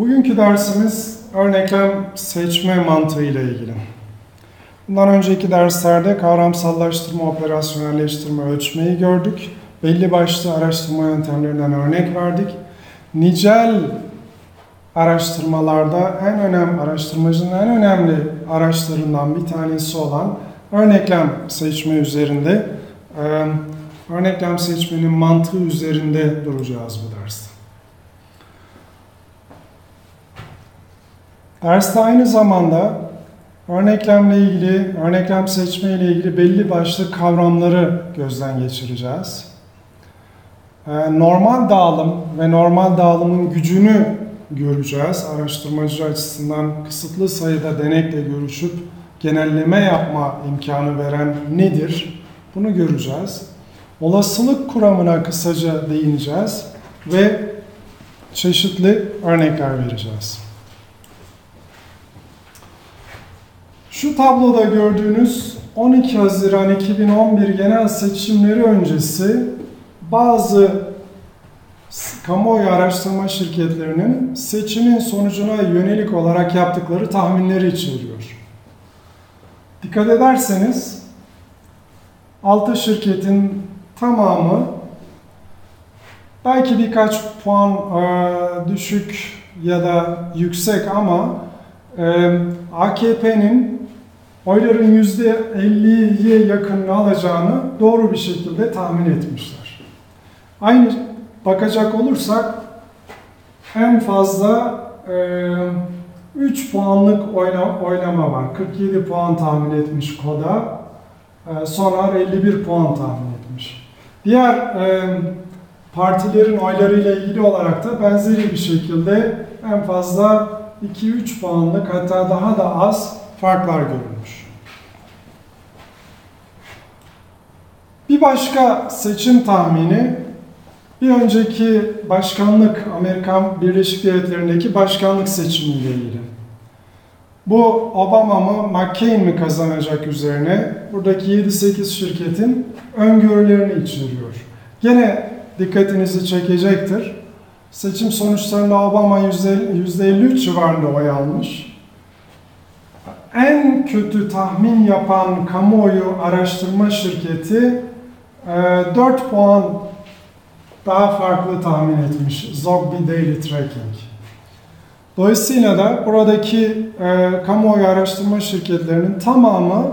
Bugünkü dersimiz örneklem seçme mantığı ile ilgili. Bundan önceki derslerde kavramsallaştırma, operasyonelleştirme, ölçmeyi gördük. Belli başlı araştırma yöntemlerinden örnek verdik. Nicel araştırmalarda en önemli, araştırmacının en önemli araçlarından bir tanesi olan örneklem seçme üzerinde, örneklem seçmenin mantığı üzerinde duracağız bu derste. Derste aynı zamanda örneklemle ilgili, örneklem seçme ile ilgili belli başlı kavramları gözden geçireceğiz. Ee, normal dağılım ve normal dağılımın gücünü göreceğiz. Araştırmacı açısından kısıtlı sayıda denekle görüşüp genelleme yapma imkanı veren nedir? Bunu göreceğiz. Olasılık kuramına kısaca değineceğiz ve çeşitli örnekler vereceğiz. Şu tabloda gördüğünüz 12 Haziran 2011 genel seçimleri öncesi bazı kamuoyu araştırma şirketlerinin seçimin sonucuna yönelik olarak yaptıkları tahminleri içeriyor. Dikkat ederseniz 6 şirketin tamamı belki birkaç puan e, düşük ya da yüksek ama e, AKP'nin oyların %50'ye yakınını alacağını doğru bir şekilde tahmin etmişler. Aynı bakacak olursak en fazla e, 3 puanlık oynama, oynama var. 47 puan tahmin etmiş Koda. E, Sonar 51 puan tahmin etmiş. Diğer e, partilerin oylarıyla ilgili olarak da benzeri bir şekilde en fazla 2-3 puanlık hatta daha da az farklar görülmüş. Bir başka seçim tahmini bir önceki başkanlık Amerikan Birleşik Devletleri'ndeki başkanlık seçimiyle ilgili. Bu Obama mı McCain mi kazanacak üzerine buradaki 7-8 şirketin öngörülerini içeriyor. Gene dikkatinizi çekecektir. Seçim sonuçlarında Obama %53 civarında oy almış en kötü tahmin yapan kamuoyu araştırma şirketi 4 e, puan daha farklı tahmin etmiş Zogby Daily Tracking. Dolayısıyla da buradaki e, kamuoyu araştırma şirketlerinin tamamı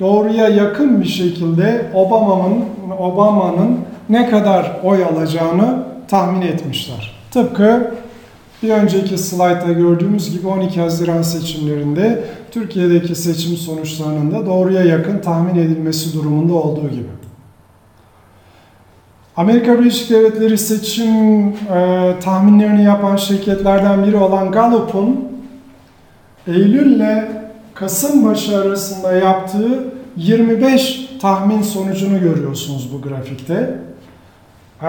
doğruya yakın bir şekilde Obama'nın Obama'nın ne kadar oy alacağını tahmin etmişler. Tıpkı bir önceki slaytta gördüğümüz gibi 12 Haziran seçimlerinde Türkiye'deki seçim sonuçlarının da doğruya yakın tahmin edilmesi durumunda olduğu gibi. Amerika Birleşik Devletleri seçim e, tahminlerini yapan şirketlerden biri olan Gallup'un Eylül ile Kasım başı arasında yaptığı 25 tahmin sonucunu görüyorsunuz bu grafikte. E,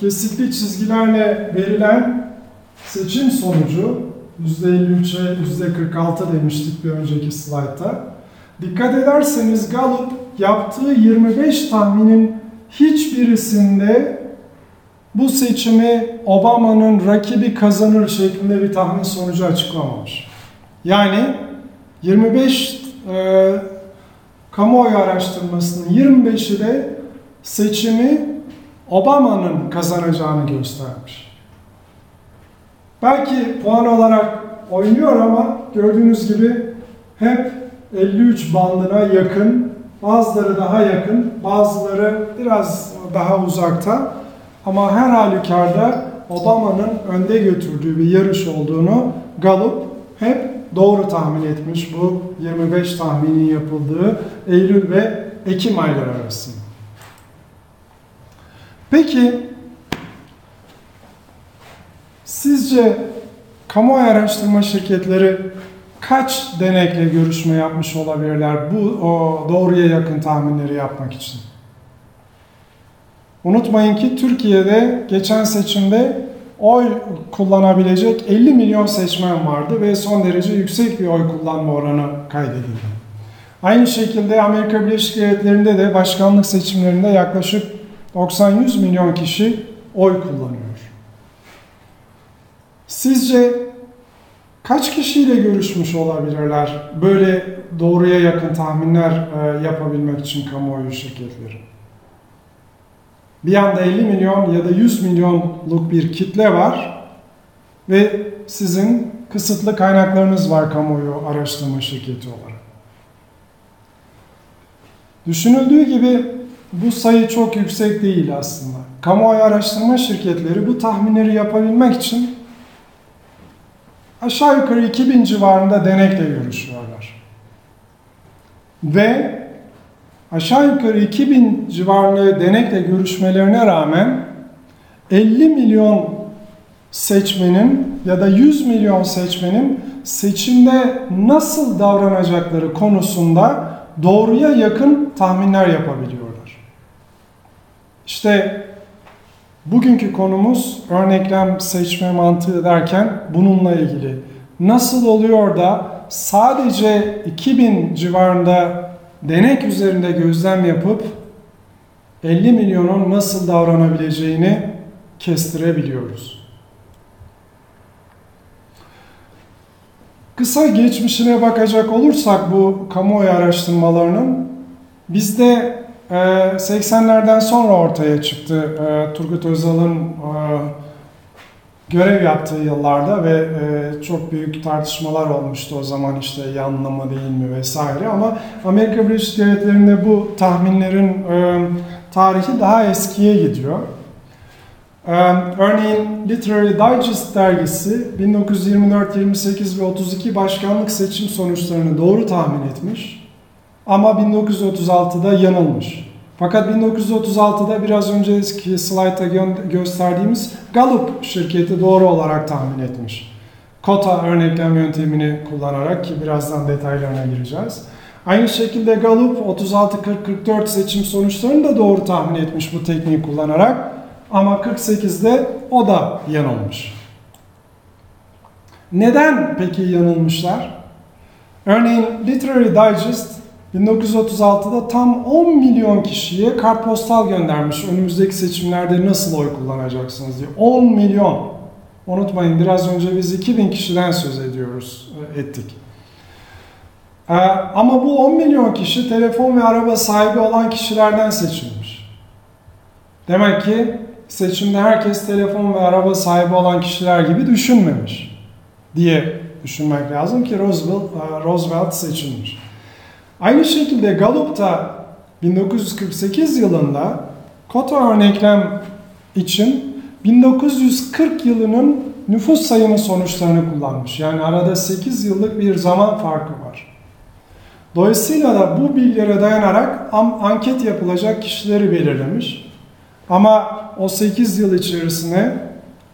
kesitli çizgilerle verilen seçim sonucu %53'e %46 demiştik bir önceki slaytta. Dikkat ederseniz Gallup yaptığı 25 tahminin hiçbirisinde bu seçimi Obama'nın rakibi kazanır şeklinde bir tahmin sonucu açıklamamış. Yani 25 e, kamuoyu araştırmasının 25'i de seçimi Obama'nın kazanacağını göstermiş. Belki puan olarak oynuyor ama gördüğünüz gibi hep 53 bandına yakın, bazıları daha yakın, bazıları biraz daha uzakta. Ama her halükarda Obama'nın önde götürdüğü bir yarış olduğunu Gallup hep doğru tahmin etmiş bu 25 tahminin yapıldığı Eylül ve Ekim ayları arasında. Peki Sizce kamuoyu araştırma şirketleri kaç denekle görüşme yapmış olabilirler bu o doğruya yakın tahminleri yapmak için? Unutmayın ki Türkiye'de geçen seçimde oy kullanabilecek 50 milyon seçmen vardı ve son derece yüksek bir oy kullanma oranı kaydedildi. Aynı şekilde Amerika Birleşik Devletleri'nde de başkanlık seçimlerinde yaklaşık 90-100 milyon kişi oy kullanıyor. Sizce kaç kişiyle görüşmüş olabilirler böyle doğruya yakın tahminler e, yapabilmek için kamuoyu şirketleri? Bir yanda 50 milyon ya da 100 milyonluk bir kitle var ve sizin kısıtlı kaynaklarınız var kamuoyu araştırma şirketi olarak. Düşünüldüğü gibi bu sayı çok yüksek değil aslında. Kamuoyu araştırma şirketleri bu tahminleri yapabilmek için aşağı yukarı 2000 civarında denekle görüşüyorlar. Ve aşağı yukarı 2000 civarında denekle görüşmelerine rağmen 50 milyon seçmenin ya da 100 milyon seçmenin seçimde nasıl davranacakları konusunda doğruya yakın tahminler yapabiliyorlar. İşte bugünkü konumuz örneklem seçme mantığı derken bununla ilgili. Nasıl oluyor da sadece 2000 civarında denek üzerinde gözlem yapıp 50 milyonun nasıl davranabileceğini kestirebiliyoruz. Kısa geçmişine bakacak olursak bu kamuoyu araştırmalarının bizde 80'lerden ee, sonra ortaya çıktı. Ee, Turgut Özal'ın e, görev yaptığı yıllarda ve e, çok büyük tartışmalar olmuştu o zaman işte yanlı mı değil mi vesaire ama Amerika Birleşik Devletleri'nde bu tahminlerin e, tarihi daha eskiye gidiyor. Örneğin Literary Digest dergisi 1924, 28 ve 32 başkanlık seçim sonuçlarını doğru tahmin etmiş. Ama 1936'da yanılmış. Fakat 1936'da biraz önceki slayta gö gösterdiğimiz Gallup şirketi doğru olarak tahmin etmiş. Kota örneklem yöntemini kullanarak ki birazdan detaylarına gireceğiz. Aynı şekilde Gallup 36-40-44 seçim sonuçlarını da doğru tahmin etmiş bu tekniği kullanarak. Ama 48'de o da yanılmış. Neden peki yanılmışlar? Örneğin Literary Digest 1936'da tam 10 milyon kişiye kartpostal göndermiş. Önümüzdeki seçimlerde nasıl oy kullanacaksınız diye. 10 milyon. Unutmayın biraz önce biz 2000 kişiden söz ediyoruz, e, ettik. Ee, ama bu 10 milyon kişi telefon ve araba sahibi olan kişilerden seçilmiş. Demek ki seçimde herkes telefon ve araba sahibi olan kişiler gibi düşünmemiş diye düşünmek lazım ki Roosevelt, e, Roosevelt seçilmiş. Aynı şekilde Gallup'ta 1948 yılında kota örneklem için 1940 yılının nüfus sayımı sonuçlarını kullanmış. Yani arada 8 yıllık bir zaman farkı var. Dolayısıyla da bu bilgilere dayanarak anket yapılacak kişileri belirlemiş. Ama o 8 yıl içerisine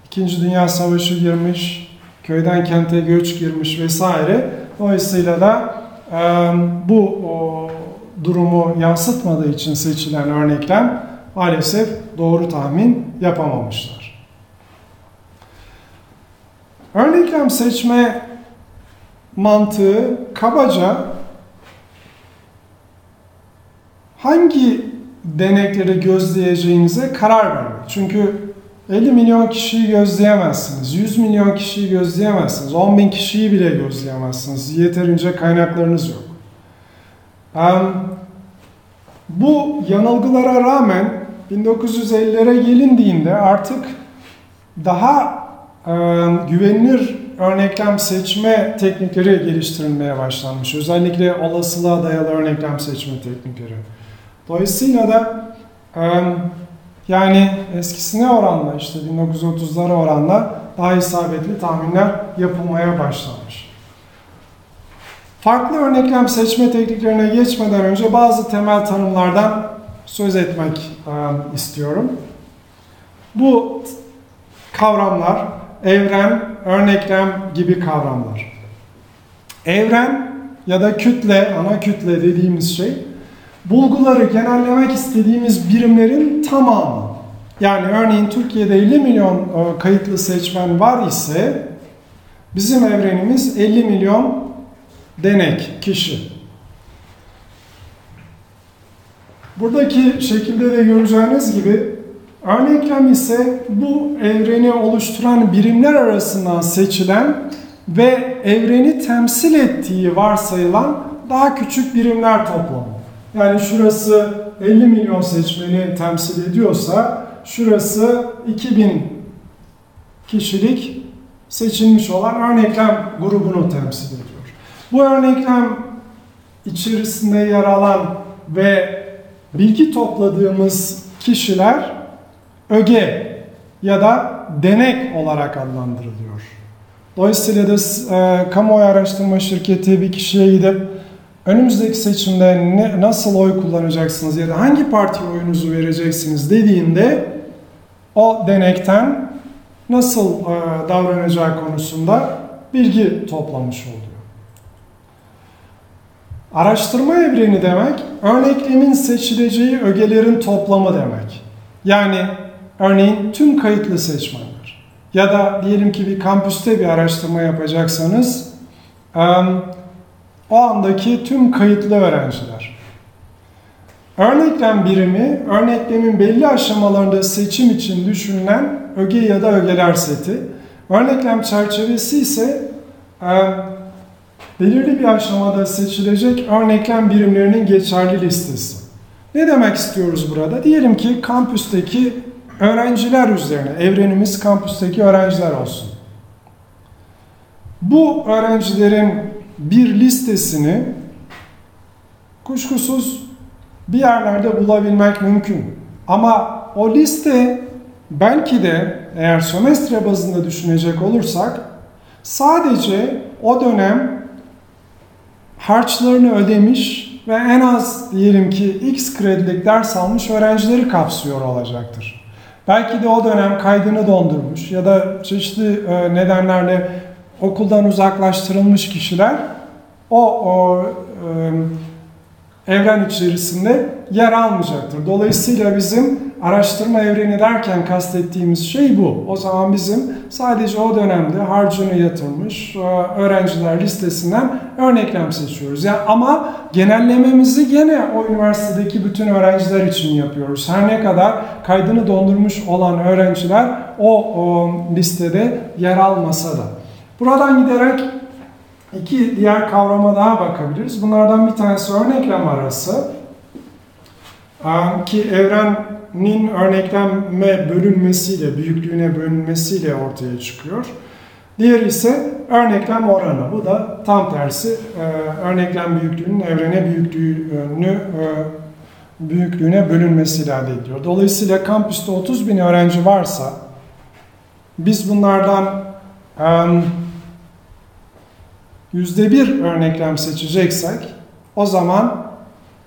2. Dünya Savaşı girmiş, köyden kente göç girmiş vesaire. Dolayısıyla da bu durumu yansıtmadığı için seçilen örneklem maalesef doğru tahmin yapamamışlar. Örneklem seçme mantığı kabaca hangi denekleri gözleyeceğinize karar vermek. Çünkü 50 milyon kişiyi gözleyemezsiniz, 100 milyon kişiyi gözleyemezsiniz, 10 bin kişiyi bile gözleyemezsiniz. Yeterince kaynaklarınız yok. Bu yanılgılara rağmen 1950'lere gelindiğinde artık daha güvenilir örneklem seçme teknikleri geliştirilmeye başlanmış. Özellikle olasılığa dayalı örneklem seçme teknikleri. Dolayısıyla da yani eskisine oranla işte 1930'lara oranla daha isabetli tahminler yapılmaya başlanmış. Farklı örneklem seçme tekniklerine geçmeden önce bazı temel tanımlardan söz etmek e, istiyorum. Bu kavramlar evren, örneklem gibi kavramlar. Evren ya da kütle, ana kütle dediğimiz şey bulguları genellemek istediğimiz birimlerin tamamı. Yani örneğin Türkiye'de 50 milyon e, kayıtlı seçmen var ise bizim evrenimiz 50 milyon denek, kişi. Buradaki şekilde de göreceğiniz gibi örneklem ise bu evreni oluşturan birimler arasından seçilen ve evreni temsil ettiği varsayılan daha küçük birimler toplamı. Yani şurası 50 milyon seçmeni temsil ediyorsa şurası 2000 kişilik seçilmiş olan örneklem grubunu temsil ediyor. Bu örneklem içerisinde yer alan ve bilgi topladığımız kişiler öge ya da denek olarak adlandırılıyor. Dolayısıyla da e, kamuoyu araştırma şirketi bir kişiye gidip önümüzdeki seçimde ne, nasıl oy kullanacaksınız ya da hangi partiye oyunuzu vereceksiniz dediğinde o denekten nasıl e, davranacağı konusunda bilgi toplamış oluyor. Araştırma evreni demek, örneklemin seçileceği ögelerin toplamı demek. Yani örneğin tüm kayıtlı seçmenler ya da diyelim ki bir kampüste bir araştırma yapacaksanız o andaki tüm kayıtlı öğrenciler. Örneklem birimi, örneklemin belli aşamalarında seçim için düşünülen öge ya da ögeler seti. Örneklem çerçevesi ise belirli bir aşamada seçilecek örneklem birimlerinin geçerli listesi. Ne demek istiyoruz burada? Diyelim ki kampüsteki öğrenciler üzerine, evrenimiz kampüsteki öğrenciler olsun. Bu öğrencilerin bir listesini kuşkusuz bir yerlerde bulabilmek mümkün. Ama o liste belki de eğer sömestre bazında düşünecek olursak sadece o dönem harçlarını ödemiş ve en az diyelim ki X kredilik ders almış öğrencileri kapsıyor olacaktır. Belki de o dönem kaydını dondurmuş ya da çeşitli e, nedenlerle okuldan uzaklaştırılmış kişiler o, o e, evren içerisinde yer almayacaktır. Dolayısıyla bizim araştırma evreni derken kastettiğimiz şey bu. O zaman bizim sadece o dönemde harcını yatırmış e, öğrenciler listesinden örneklem seçiyoruz. Yani ama genellememizi gene o üniversitedeki bütün öğrenciler için yapıyoruz. Her ne kadar kaydını dondurmuş olan öğrenciler o, o listede yer almasa da. Buradan giderek iki diğer kavrama daha bakabiliriz. Bunlardan bir tanesi örneklem arası. Ki evrenin örnekleme bölünmesiyle, büyüklüğüne bölünmesiyle ortaya çıkıyor. Diğer ise örneklem oranı. Bu da tam tersi e, örneklem büyüklüğünün evrene büyüklüğünü e, büyüklüğüne bölünmesiyle elde ediyor. Dolayısıyla kampüste 30 bin öğrenci varsa biz bunlardan yüzde bir örneklem seçeceksek o zaman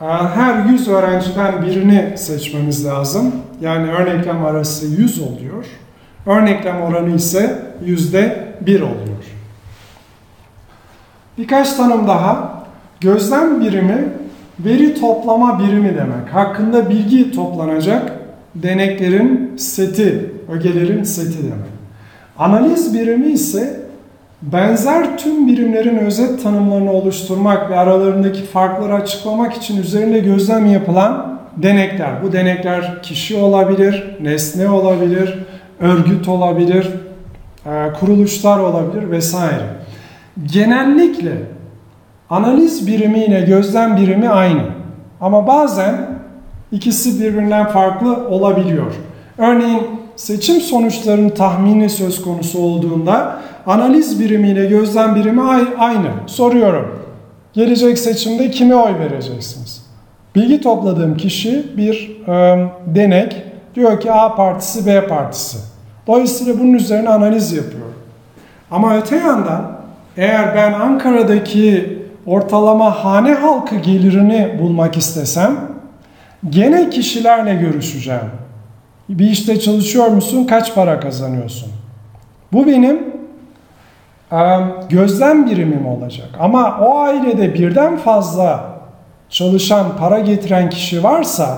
e, her 100 öğrenciden birini seçmemiz lazım. Yani örneklem arası 100 oluyor. Örneklem oranı ise yüzde 1 oluyor. Birkaç tanım daha. Gözlem birimi veri toplama birimi demek. Hakkında bilgi toplanacak deneklerin seti, ögelerin seti demek. Analiz birimi ise benzer tüm birimlerin özet tanımlarını oluşturmak ve aralarındaki farkları açıklamak için üzerinde gözlem yapılan denekler. Bu denekler kişi olabilir, nesne olabilir, örgüt olabilir, e, kuruluşlar olabilir vesaire. Genellikle analiz birimi ile gözlem birimi aynı. Ama bazen ikisi birbirinden farklı olabiliyor. Örneğin seçim sonuçlarının tahmini söz konusu olduğunda analiz birimiyle gözlem birimi aynı. Soruyorum. Gelecek seçimde kime oy vereceksiniz? Bilgi topladığım kişi bir e, denek. Diyor ki A partisi B partisi. Dolayısıyla bunun üzerine analiz yapıyor. Ama öte yandan eğer ben Ankara'daki ortalama hane halkı gelirini bulmak istesem gene kişilerle görüşeceğim. Bir işte çalışıyor musun? Kaç para kazanıyorsun? Bu benim gözlem birimim olacak. Ama o ailede birden fazla çalışan, para getiren kişi varsa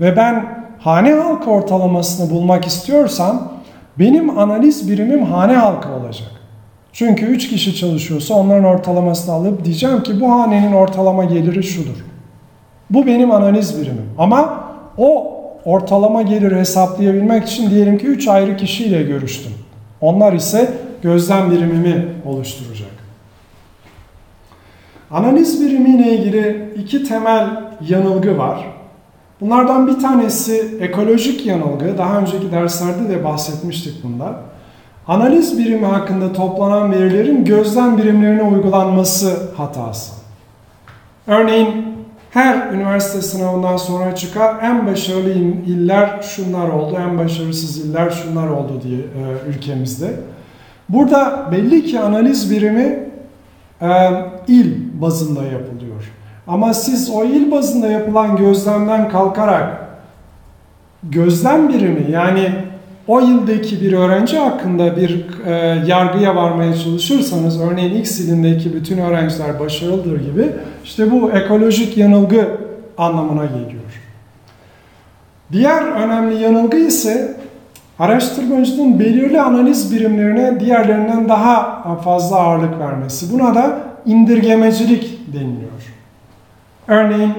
ve ben hane halkı ortalamasını bulmak istiyorsam benim analiz birimim hane halkı olacak. Çünkü 3 kişi çalışıyorsa onların ortalamasını alıp diyeceğim ki bu hanenin ortalama geliri şudur. Bu benim analiz birimim. Ama o ortalama gelir hesaplayabilmek için diyelim ki 3 ayrı kişiyle görüştüm. Onlar ise gözlem birimimi oluşturacak. Analiz birimiyle ilgili iki temel yanılgı var. Bunlardan bir tanesi ekolojik yanılgı. Daha önceki derslerde de bahsetmiştik bundan. Analiz birimi hakkında toplanan verilerin gözlem birimlerine uygulanması hatası. Örneğin her üniversite sınavından sonra çıkar en başarılı iller şunlar oldu, en başarısız iller şunlar oldu diye e, ülkemizde. Burada belli ki analiz birimi e, il bazında yapılıyor. Ama siz o il bazında yapılan gözlemden kalkarak gözlem birimi yani o yıldaki bir öğrenci hakkında bir e, yargıya varmaya çalışırsanız, örneğin X ilindeki bütün öğrenciler başarılıdır gibi, işte bu ekolojik yanılgı anlamına geliyor. Diğer önemli yanılgı ise araştırmacının belirli analiz birimlerine diğerlerinden daha fazla ağırlık vermesi. Buna da indirgemecilik deniliyor. Örneğin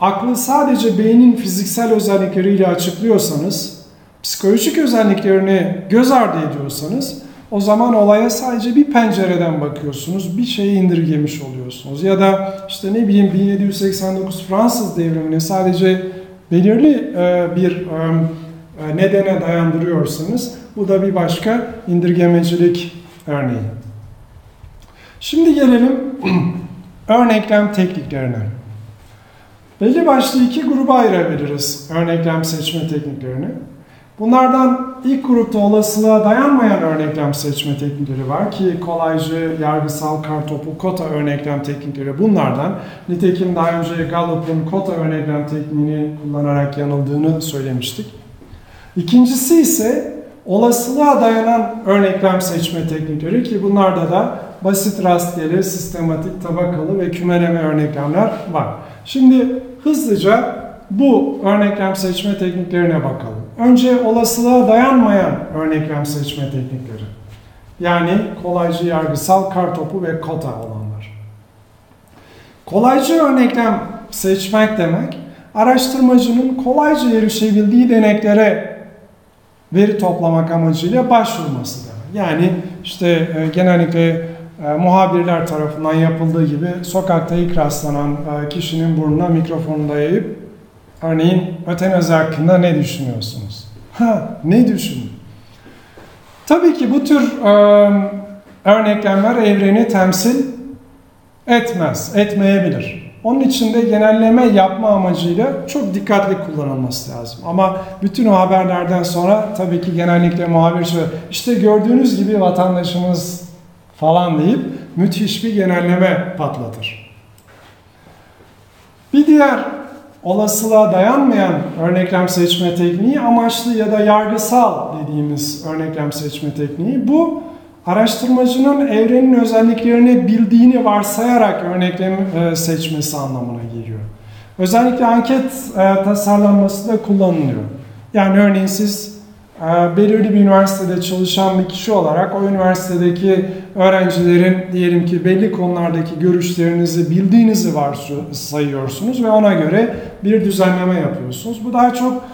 aklı sadece beynin fiziksel özellikleriyle açıklıyorsanız, psikolojik özelliklerini göz ardı ediyorsanız o zaman olaya sadece bir pencereden bakıyorsunuz, bir şeyi indirgemiş oluyorsunuz. Ya da işte ne bileyim 1789 Fransız devrimini sadece belirli e, bir e, nedene dayandırıyorsanız bu da bir başka indirgemecilik örneği. Şimdi gelelim örneklem tekniklerine. Belli başlı iki gruba ayırabiliriz örneklem seçme tekniklerini. Bunlardan ilk grupta olasılığa dayanmayan örneklem seçme teknikleri var ki kolaycı, yargısal, kartopu, kota örneklem teknikleri bunlardan. Nitekim daha önce Gallup'un kota örneklem tekniğini kullanarak yanıldığını söylemiştik. İkincisi ise olasılığa dayanan örneklem seçme teknikleri ki bunlarda da basit rastgele, sistematik, tabakalı ve kümeleme örneklemler var. Şimdi hızlıca bu örneklem seçme tekniklerine bakalım. Önce olasılığa dayanmayan örneklem seçme teknikleri. Yani kolaycı, yargısal, kartopu ve kota olanlar. Kolaycı örneklem seçmek demek, araştırmacının kolayca erişebildiği deneklere veri toplamak amacıyla başvurması demek. Yani işte e, genellikle e, muhabirler tarafından yapıldığı gibi sokakta ilk rastlanan e, kişinin burnuna mikrofonu dayayıp Örneğin ötenazi hakkında ne düşünüyorsunuz? Ha, ne düşün? Tabii ki bu tür e, örneklemler evreni temsil etmez, etmeyebilir. Onun için de genelleme yapma amacıyla çok dikkatli kullanılması lazım. Ama bütün o haberlerden sonra tabii ki genellikle muhabir şöyle, işte gördüğünüz gibi vatandaşımız falan deyip müthiş bir genelleme patlatır. Bir diğer olasılığa dayanmayan örneklem seçme tekniği amaçlı ya da yargısal dediğimiz örneklem seçme tekniği. Bu araştırmacının evrenin özelliklerini bildiğini varsayarak örneklem e, seçmesi anlamına geliyor. Özellikle anket e, tasarlanması da kullanılıyor. Yani örneğin siz belirli bir üniversitede çalışan bir kişi olarak o üniversitedeki öğrencilerin diyelim ki belli konulardaki görüşlerinizi bildiğinizi varsayıyorsunuz ve ona göre bir düzenleme yapıyorsunuz. Bu daha çok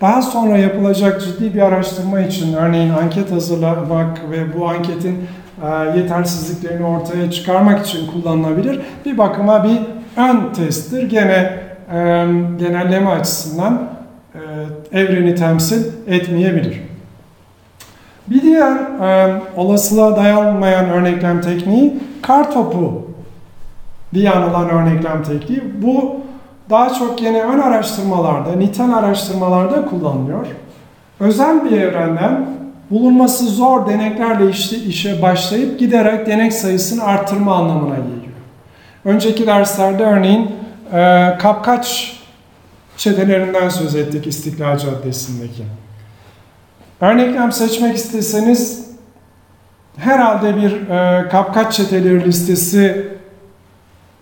daha sonra yapılacak ciddi bir araştırma için örneğin anket hazırlamak ve bu anketin e, yetersizliklerini ortaya çıkarmak için kullanılabilir. Bir bakıma bir ön testtir. Gene genelleme açısından evreni temsil etmeyebilir. Bir diğer e, olasılığa dayanmayan örneklem tekniği kar topu diye anılan örneklem tekniği. Bu daha çok yine ön araştırmalarda, nitel araştırmalarda kullanılıyor. Özel bir evrenden bulunması zor deneklerle işte, işe başlayıp giderek denek sayısını arttırma anlamına geliyor. Önceki derslerde örneğin e, kapkaç çetelerinden söz ettik İstiklal Caddesi'ndeki. Örneklem seçmek isteseniz herhalde bir e, kapkaç çeteleri listesi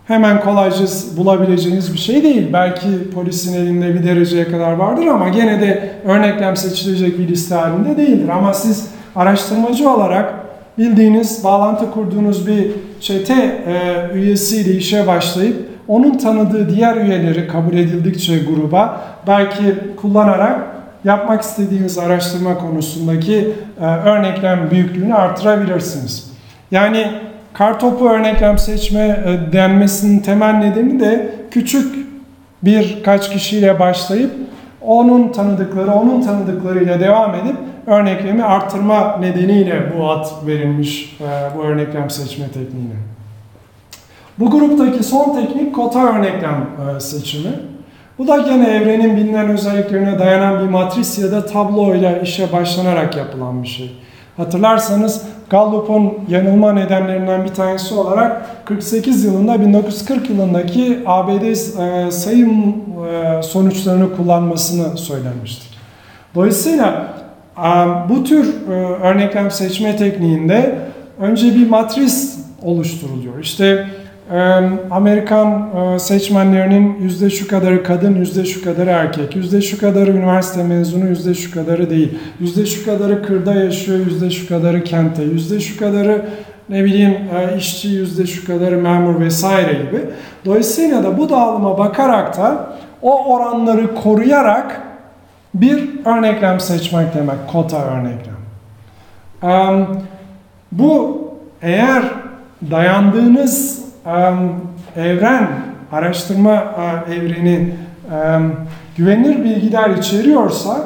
hemen kolayca bulabileceğiniz bir şey değil. Belki polisin elinde bir dereceye kadar vardır ama gene de örneklem seçilecek bir liste halinde değildir. Ama siz araştırmacı olarak bildiğiniz, bağlantı kurduğunuz bir çete e, üyesiyle işe başlayıp onun tanıdığı diğer üyeleri kabul edildikçe gruba belki kullanarak yapmak istediğiniz araştırma konusundaki e, örneklem büyüklüğünü artırabilirsiniz. Yani kartopu örneklem seçme e, denmesinin temel nedeni de küçük birkaç kişiyle başlayıp onun tanıdıkları, onun tanıdıklarıyla devam edip örneklemi arttırma nedeniyle bu ad verilmiş e, bu örneklem seçme tekniğine. Bu gruptaki son teknik kota örneklem e, seçimi. Bu da gene evrenin bilinen özelliklerine dayanan bir matris ya da tablo ile işe başlanarak yapılan bir şey. Hatırlarsanız Gallup'un yanılma nedenlerinden bir tanesi olarak 48 yılında 1940 yılındaki ABD e, sayım e, sonuçlarını kullanmasını söylemiştik. Dolayısıyla bu tür örneklem seçme tekniğinde önce bir matris oluşturuluyor. İşte Amerikan seçmenlerinin yüzde şu kadarı kadın, yüzde şu kadarı erkek, yüzde şu kadarı üniversite mezunu, yüzde şu kadarı değil, yüzde şu kadarı kırda yaşıyor, yüzde şu kadarı kente, yüzde şu kadarı ne bileyim işçi, yüzde şu kadarı memur vesaire gibi. Dolayısıyla da bu dağılıma bakarak da o oranları koruyarak bir örneklem seçmek demek, kota örneklem. Bu eğer dayandığınız evren, araştırma evreni güvenilir bilgiler içeriyorsa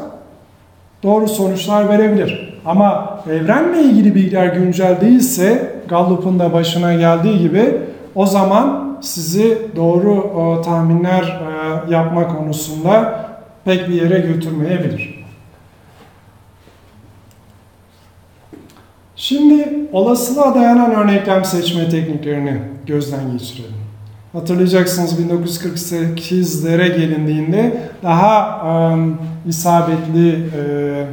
doğru sonuçlar verebilir. Ama evrenle ilgili bilgiler güncel değilse Gallup'un da başına geldiği gibi o zaman sizi doğru tahminler yapma konusunda pek bir yere götürmeyebilir. Şimdi olasılığa dayanan örneklem seçme tekniklerini gözden geçirelim. Hatırlayacaksınız 1948'lere gelindiğinde daha um, isabetli e,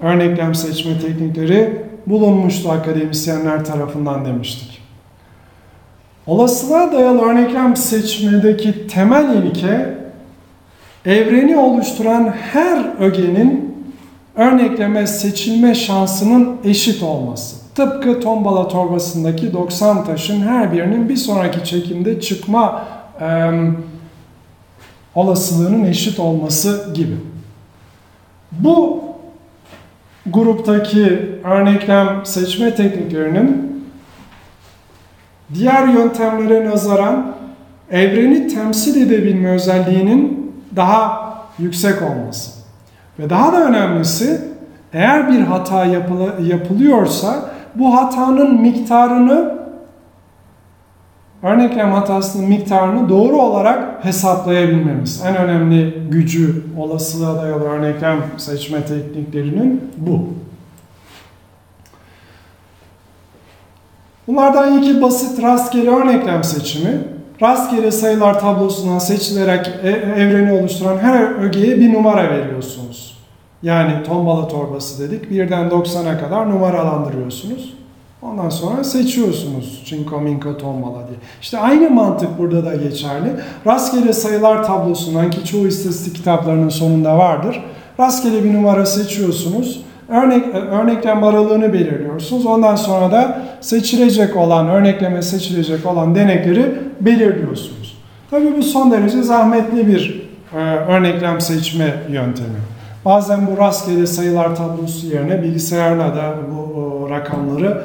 örneklem seçme teknikleri bulunmuştu akademisyenler tarafından demiştik. Olasılığa dayalı örneklem seçmedeki temel ilke evreni oluşturan her ögenin örnekleme seçilme şansının eşit olması. Tıpkı tombala torbasındaki 90 taşın her birinin bir sonraki çekimde çıkma e, olasılığının eşit olması gibi. Bu gruptaki örneklem seçme tekniklerinin diğer yöntemlere nazaran evreni temsil edebilme özelliğinin daha yüksek olması. Ve daha da önemlisi eğer bir hata yapılı, yapılıyorsa bu hatanın miktarını örneklem hatasının miktarını doğru olarak hesaplayabilmemiz. En önemli gücü olasılığa dayalı örneklem seçme tekniklerinin bu. Bunlardan ilki basit rastgele örneklem seçimi rastgele sayılar tablosundan seçilerek e, evreni oluşturan her ögeye bir numara veriyorsunuz. Yani tombala torbası dedik. Birden 90'a kadar numaralandırıyorsunuz. Ondan sonra seçiyorsunuz çinko minko tombala diye. İşte aynı mantık burada da geçerli. Rastgele sayılar tablosundan ki çoğu istatistik kitaplarının sonunda vardır. Rastgele bir numara seçiyorsunuz Örnek, örneklem aralığını belirliyorsunuz. Ondan sonra da seçilecek olan, örnekleme seçilecek olan denekleri belirliyorsunuz. Tabii bu son derece zahmetli bir e, örneklem seçme yöntemi. Bazen bu rastgele sayılar tablosu yerine bilgisayarla da bu rakamları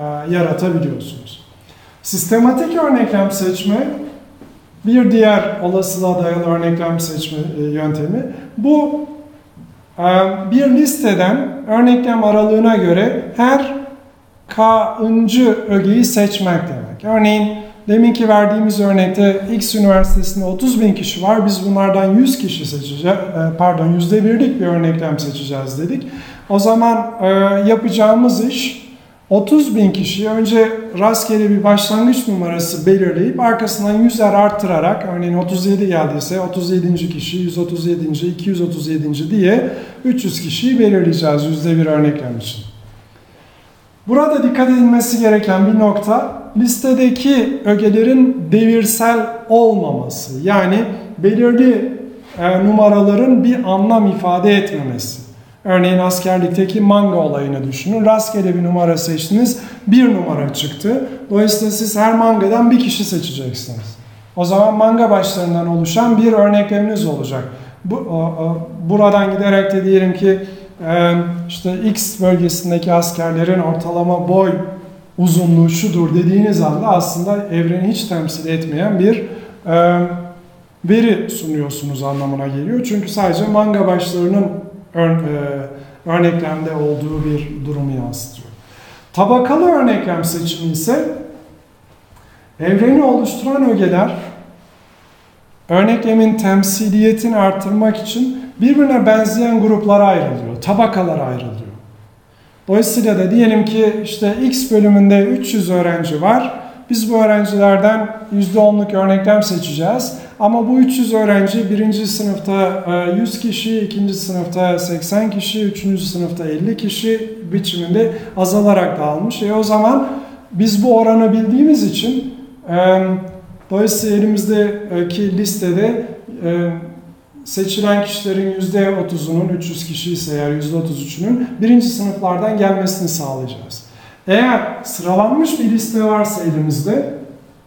e, yaratabiliyorsunuz. Sistematik örneklem seçme bir diğer olasılığa dayalı örneklem seçme e, yöntemi. Bu ee, bir listeden örneklem aralığına göre her k'ıncı ögeyi seçmek demek. Örneğin deminki verdiğimiz örnekte X üniversitesinde 30 bin kişi var. Biz bunlardan 100 kişi seçeceğiz. E, pardon yüzde birlik bir örneklem seçeceğiz dedik. O zaman e, yapacağımız iş 30 bin kişi önce rastgele bir başlangıç numarası belirleyip arkasından yüzer arttırarak örneğin 37 geldiyse 37. kişi 137. 237. diye 300 kişiyi belirleyeceğiz yüzde bir örneklem için. Burada dikkat edilmesi gereken bir nokta listedeki ögelerin devirsel olmaması. Yani belirli e, numaraların bir anlam ifade etmemesi. Örneğin askerlikteki manga olayını düşünün. Rastgele bir numara seçtiniz, bir numara çıktı. Dolayısıyla siz her mangadan bir kişi seçeceksiniz. O zaman manga başlarından oluşan bir örnekleminiz olacak. Bu, buradan giderek de diyelim ki işte X bölgesindeki askerlerin ortalama boy uzunluğu şudur dediğiniz anda aslında evreni hiç temsil etmeyen bir veri sunuyorsunuz anlamına geliyor. Çünkü sadece manga başlarının örneklemde olduğu bir durumu yansıtıyor. Tabakalı örneklem seçimi ise evreni oluşturan ögeler örneklemin temsiliyetini artırmak için birbirine benzeyen gruplara ayrılıyor, tabakalara ayrılıyor. Dolayısıyla da diyelim ki işte X bölümünde 300 öğrenci var. Biz bu öğrencilerden %10'luk örneklem seçeceğiz. Ama bu 300 öğrenci birinci sınıfta 100 e, kişi, ikinci sınıfta 80 kişi, üçüncü sınıfta 50 kişi biçiminde azalarak dağılmış. E o zaman biz bu oranı bildiğimiz için e, dolayısıyla elimizdeki listede e, seçilen kişilerin %30'unun 300 kişi ise eğer %33'ünün birinci sınıflardan gelmesini sağlayacağız. Eğer sıralanmış bir liste varsa elimizde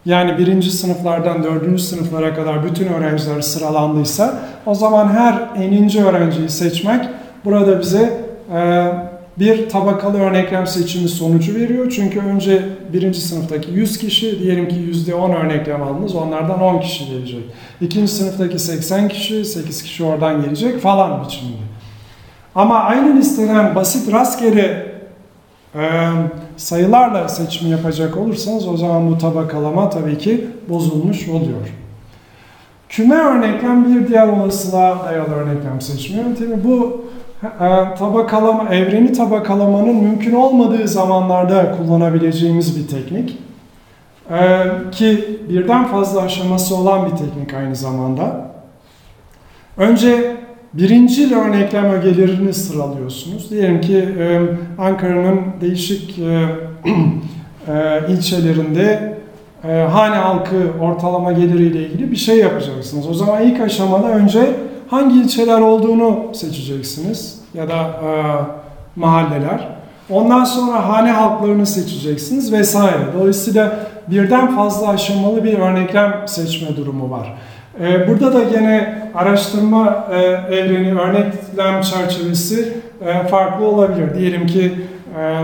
yani birinci sınıflardan dördüncü sınıflara kadar bütün öğrenciler sıralandıysa o zaman her eninci öğrenciyi seçmek burada bize e, bir tabakalı örneklem seçimi sonucu veriyor. Çünkü önce birinci sınıftaki 100 kişi diyelim ki %10 örneklem aldınız onlardan 10 kişi gelecek. İkinci sınıftaki 80 kişi 8 kişi oradan gelecek falan biçimde. Ama aynı listeden basit rastgele e, sayılarla seçim yapacak olursanız o zaman bu tabakalama tabii ki bozulmuş oluyor. Küme örneklem bir diğer olasılığa dayalı örneklem seçimi yöntemi. Bu tabakalama, evreni tabakalamanın mümkün olmadığı zamanlarda kullanabileceğimiz bir teknik. E, ki birden fazla aşaması olan bir teknik aynı zamanda. Önce Birinci örneklem ögelerini sıralıyorsunuz. Diyelim ki e, Ankara'nın değişik e, e, ilçelerinde hane halkı ortalama geliriyle ilgili bir şey yapacaksınız. O zaman ilk aşamada önce hangi ilçeler olduğunu seçeceksiniz ya da e, mahalleler. Ondan sonra hane halklarını seçeceksiniz vesaire. Dolayısıyla birden fazla aşamalı bir örneklem seçme durumu var. Ee, burada da gene araştırma e, evreni, örneklem çerçevesi e, farklı olabilir. Diyelim ki e,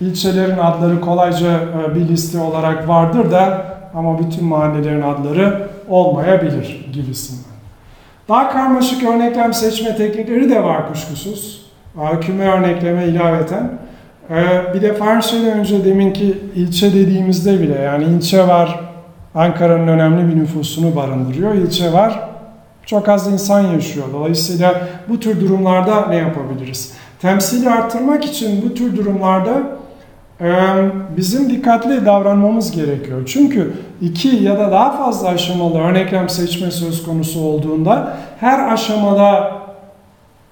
ilçelerin adları kolayca bir liste olarak vardır da ama bütün mahallelerin adları olmayabilir gibisinden. Daha karmaşık örneklem seçme teknikleri de var kuşkusuz. Küme örnekleme ilaveten. Bir de her şeyden önce deminki ilçe dediğimizde bile yani ilçe var, Ankara'nın önemli bir nüfusunu barındırıyor. İlçe var, çok az insan yaşıyor. Dolayısıyla bu tür durumlarda ne yapabiliriz? Temsili arttırmak için bu tür durumlarda bizim dikkatli davranmamız gerekiyor. Çünkü iki ya da daha fazla aşamalı örneklem seçme söz konusu olduğunda her aşamada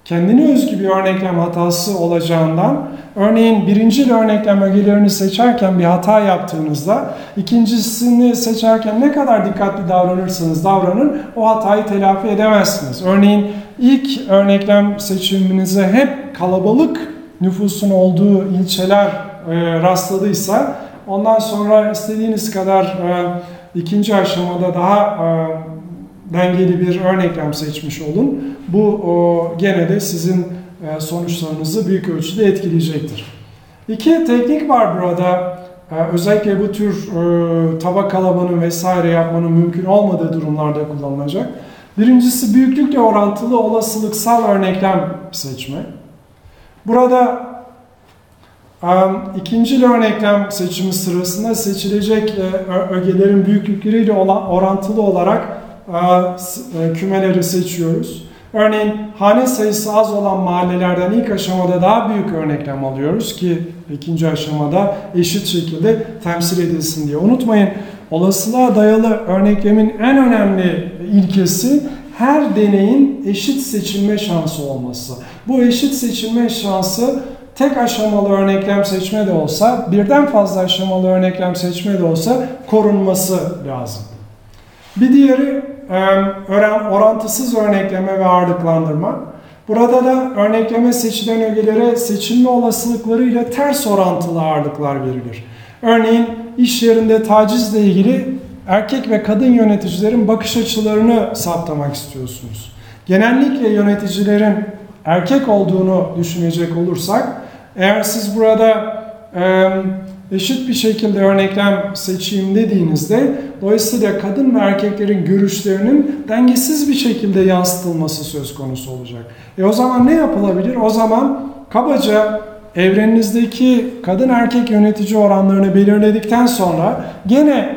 kendine özgü bir örneklem hatası olacağından örneğin birinci örneklem ögelerini seçerken bir hata yaptığınızda ikincisini seçerken ne kadar dikkatli davranırsanız davranın o hatayı telafi edemezsiniz. Örneğin ilk örneklem seçiminize hep kalabalık nüfusun olduğu ilçeler e, rastladıysa ondan sonra istediğiniz kadar e, ikinci aşamada daha e, dengeli bir örneklem seçmiş olun. Bu gene de sizin sonuçlarınızı büyük ölçüde etkileyecektir. İki teknik var burada. Özellikle bu tür e, tabakalamanın vesaire yapmanın mümkün olmadığı durumlarda kullanılacak. Birincisi büyüklükle orantılı olasılıksal örneklem seçme. Burada ikinci örneklem seçimi sırasında seçilecek ögelerin büyüklükleriyle orantılı olarak kümeleri seçiyoruz. Örneğin hane sayısı az olan mahallelerden ilk aşamada daha büyük örneklem alıyoruz ki ikinci aşamada eşit şekilde temsil edilsin diye. Unutmayın olasılığa dayalı örneklemin en önemli ilkesi her deneyin eşit seçilme şansı olması. Bu eşit seçilme şansı tek aşamalı örneklem seçme de olsa, birden fazla aşamalı örneklem seçme de olsa korunması lazım. Bir diğeri orantısız örnekleme ve ağırlıklandırma. Burada da örnekleme seçilen ögelere seçilme olasılıkları ile ters orantılı ağırlıklar verilir. Örneğin iş yerinde tacizle ilgili erkek ve kadın yöneticilerin bakış açılarını saptamak istiyorsunuz. Genellikle yöneticilerin erkek olduğunu düşünecek olursak, eğer siz burada e, eşit bir şekilde örneklem seçeyim dediğinizde dolayısıyla kadın ve erkeklerin görüşlerinin dengesiz bir şekilde yansıtılması söz konusu olacak. E o zaman ne yapılabilir? O zaman kabaca evreninizdeki kadın erkek yönetici oranlarını belirledikten sonra gene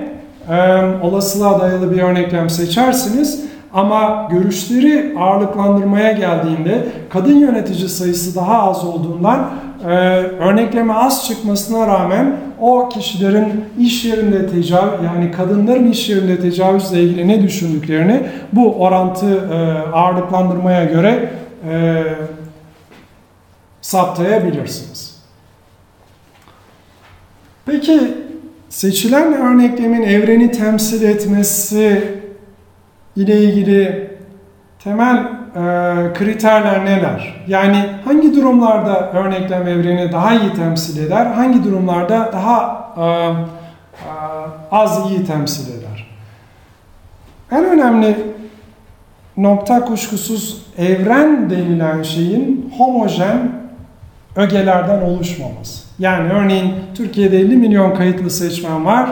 e, olasılığa dayalı bir örneklem seçersiniz. Ama görüşleri ağırlıklandırmaya geldiğinde kadın yönetici sayısı daha az olduğundan e, örnekleme az çıkmasına rağmen o kişilerin iş yerinde tecavüz yani kadınların iş yerinde tecavüzle ilgili ne düşündüklerini bu orantı e, ağırlıklandırmaya göre e, saptayabilirsiniz. Peki seçilen örneklemin evreni temsil etmesi ile ilgili temel kriterler neler? Yani hangi durumlarda örneklem evreni daha iyi temsil eder, hangi durumlarda daha e, e, az iyi temsil eder? En önemli nokta kuşkusuz evren denilen şeyin homojen ögelerden oluşmaması. Yani örneğin Türkiye'de 50 milyon kayıtlı seçmen var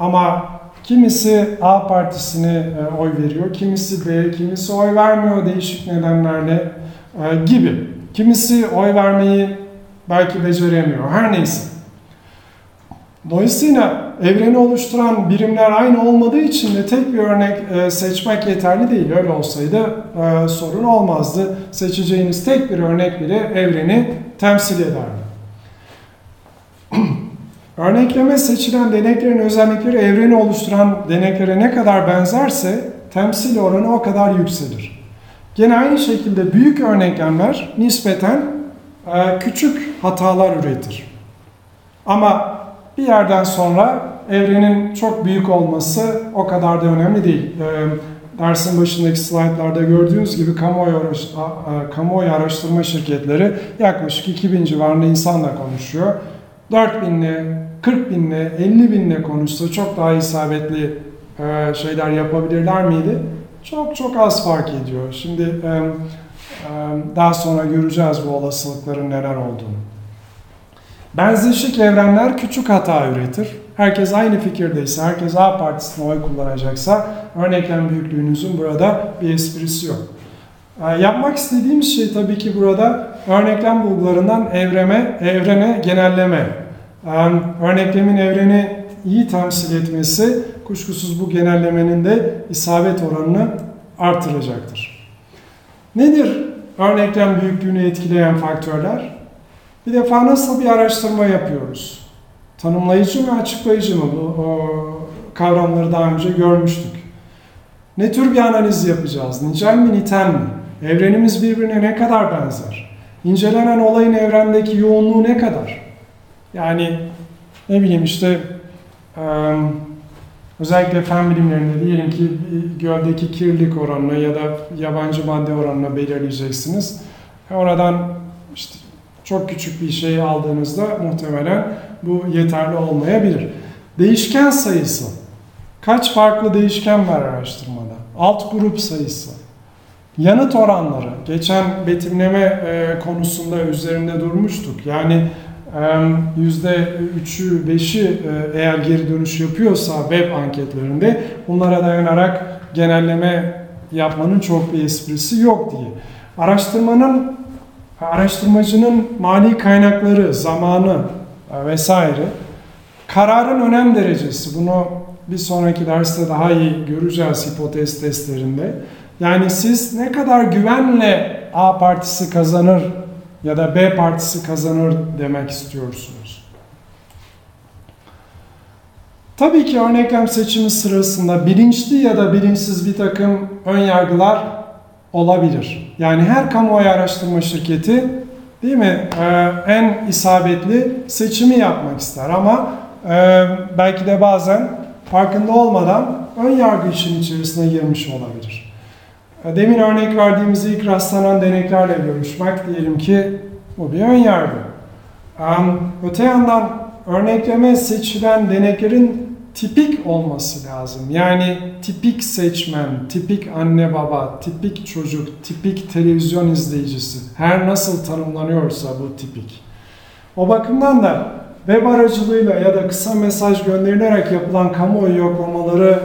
ama kimisi A partisine e, oy veriyor, kimisi B, kimisi oy vermiyor değişik nedenlerle e, gibi. Kimisi oy vermeyi belki beceremiyor. Her neyse. Dolayısıyla evreni oluşturan birimler aynı olmadığı için de tek bir örnek e, seçmek yeterli değil. Öyle olsaydı sorun olmazdı. Seçeceğiniz tek bir örnek bile evreni temsil ederdi. Örnekleme seçilen deneklerin özellikleri evreni oluşturan deneklere ne kadar benzerse temsil oranı o kadar yükselir. Gene aynı şekilde büyük örneklemler nispeten e, küçük hatalar üretir. Ama bir yerden sonra evrenin çok büyük olması o kadar da önemli değil. E, dersin başındaki slaytlarda gördüğünüz gibi kamuoyu, a, kamuoyu araştırma şirketleri yaklaşık 2000 civarında insanla konuşuyor. 4000 ile 40 binle 50 binle konuşsa çok daha isabetli e, şeyler yapabilirler miydi? Çok çok az fark ediyor. Şimdi e, e, daha sonra göreceğiz bu olasılıkların neler olduğunu. Benzeşik evrenler küçük hata üretir. Herkes aynı fikirdeyse, herkes A partisine oy kullanacaksa örneklem büyüklüğünüzün burada bir esprisi yok. Yapmak istediğimiz şey tabii ki burada örneklem bulgularından evreme, evrene genelleme örneklemin evreni iyi temsil etmesi kuşkusuz bu genellemenin de isabet oranını artıracaktır. Nedir örneklem büyüklüğünü etkileyen faktörler? Bir defa nasıl bir araştırma yapıyoruz? Tanımlayıcı mı, açıklayıcı mı? Bu o, kavramları daha önce görmüştük. Ne tür bir analiz yapacağız? Nicel mi, nitel mi? Evrenimiz birbirine ne kadar benzer? İncelenen olayın evrendeki yoğunluğu ne kadar? Yani ne bileyim işte özellikle fen bilimlerinde diyelim ki göldeki kirlilik oranını ya da yabancı madde oranını belirleyeceksiniz. Oradan işte çok küçük bir şey aldığınızda muhtemelen bu yeterli olmayabilir. Değişken sayısı. Kaç farklı değişken var araştırmada? Alt grup sayısı. Yanıt oranları. Geçen betimleme konusunda üzerinde durmuştuk. Yani %3'ü 5'i eğer geri dönüş yapıyorsa web anketlerinde bunlara dayanarak genelleme yapmanın çok bir esprisi yok diye. Araştırmanın araştırmacının mali kaynakları, zamanı e, vesaire kararın önem derecesi bunu bir sonraki derste daha iyi göreceğiz hipotez testlerinde. Yani siz ne kadar güvenle A partisi kazanır ya da B partisi kazanır demek istiyorsunuz. Tabii ki örneklem seçimi sırasında bilinçli ya da bilinçsiz bir takım ön yargılar olabilir. Yani her kamuoyu araştırma şirketi değil mi ee, en isabetli seçimi yapmak ister ama e, belki de bazen farkında olmadan ön yargı işin içerisine girmiş olabilir. Demin örnek verdiğimiz ilk rastlanan deneklerle görüşmek diyelim ki bu bir ön yargı. Öte yandan örnekleme seçilen deneklerin tipik olması lazım. Yani tipik seçmen, tipik anne baba, tipik çocuk, tipik televizyon izleyicisi. Her nasıl tanımlanıyorsa bu tipik. O bakımdan da web aracılığıyla ya da kısa mesaj gönderilerek yapılan kamuoyu yoklamaları,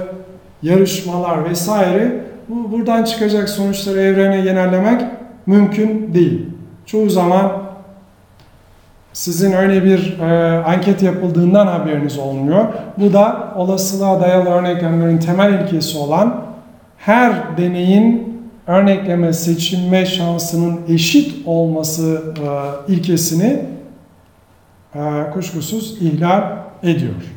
yarışmalar vesaire bu buradan çıkacak sonuçları evrene genellemek mümkün değil. Çoğu zaman sizin öyle bir e, anket yapıldığından haberiniz olmuyor. Bu da olasılığa dayalı örneklemelerin temel ilkesi olan her deneyin örnekleme seçilme şansının eşit olması e, ilkesini e, kuşkusuz ihlal ediyor.